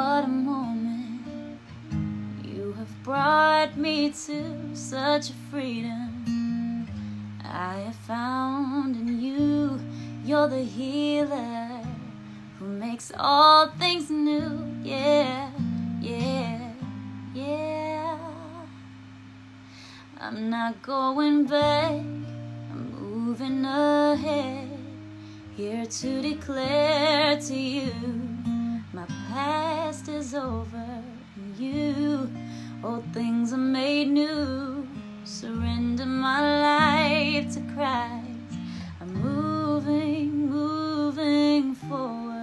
what a moment you have brought me to such a freedom I have found in you. You're the healer who makes all things new. Yeah, yeah, yeah. I'm not going back, I'm moving ahead. Here to declare to you past is over you old things are made new. Surrender my life to Christ. I'm moving moving forward.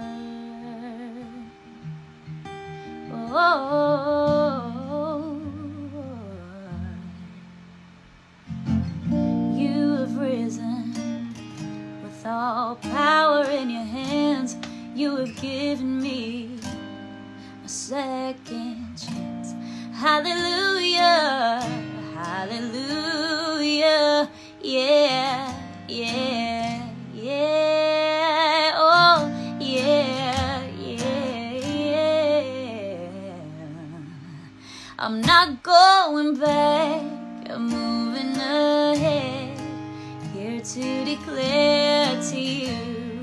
Oh. You have risen with all power in your hands, you have given me a second chance. Hallelujah, hallelujah, yeah, yeah, yeah, oh, yeah, yeah, yeah. I'm not going back, I'm moving ahead here to declare to you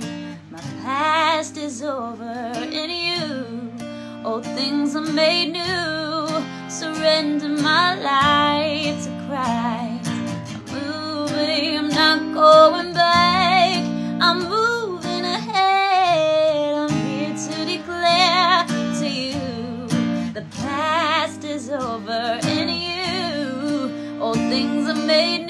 my past is over. All things are made new. Surrender my life to Christ. I'm moving, I'm not going back. I'm moving ahead. I'm here to declare to you the past is over in you. All things are made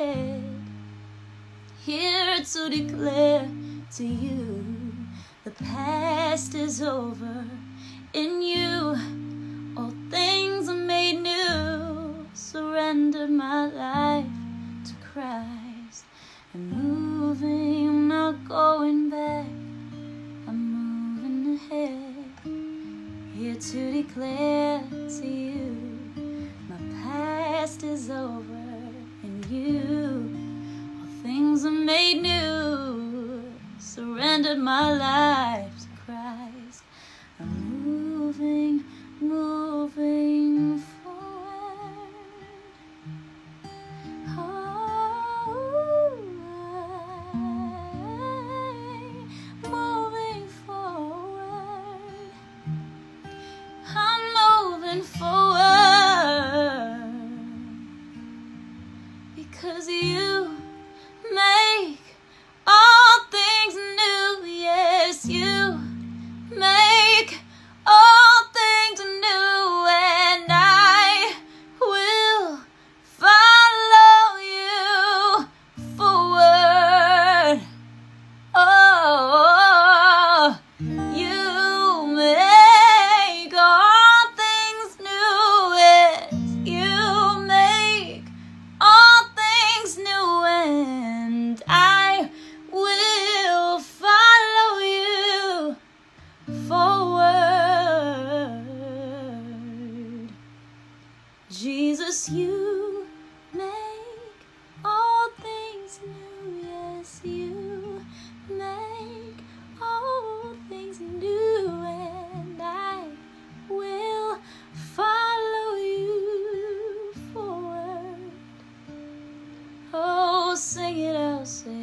ahead. Here to declare to you the past is over in you. All things are made new. Surrender my life to Christ. I'm moving, I'm not going back. I'm moving ahead. Here to declare to you things are made new. Surrendered my life to Christ. I'm moving, moving forward. Oh, I'm moving forward. I'm moving forward you make all things new. Yes, you make all things new, and I will follow you forward. Oh, sing it out, sing.